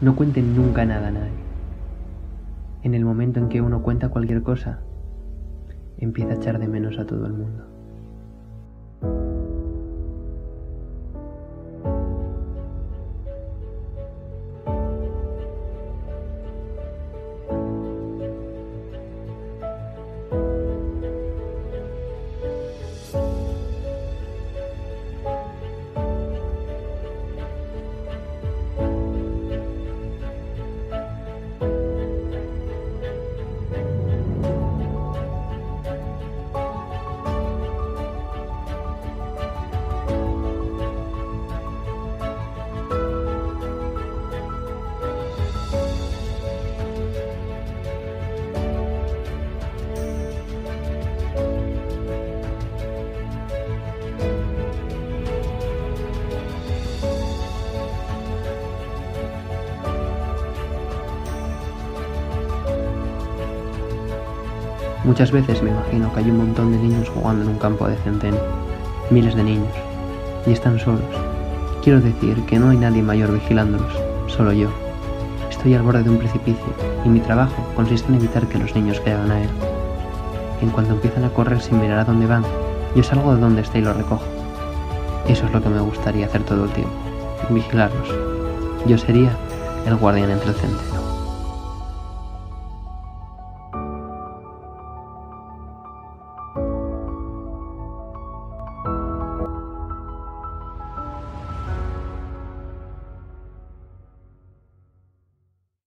No cuenten nunca nada a nadie. En el momento en que uno cuenta cualquier cosa, empieza a echar de menos a todo el mundo. Muchas veces me imagino que hay un montón de niños jugando en un campo de centeno, miles de niños, y están solos. Quiero decir que no hay nadie mayor vigilándolos, solo yo. Estoy al borde de un precipicio y mi trabajo consiste en evitar que los niños caigan a él. En cuanto empiezan a correr sin mirar a dónde van, yo salgo de donde esté y los recojo. Eso es lo que me gustaría hacer todo el tiempo, vigilarlos. Yo sería el guardián entre el centro.